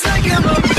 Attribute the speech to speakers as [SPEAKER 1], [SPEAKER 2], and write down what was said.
[SPEAKER 1] It's like I'm a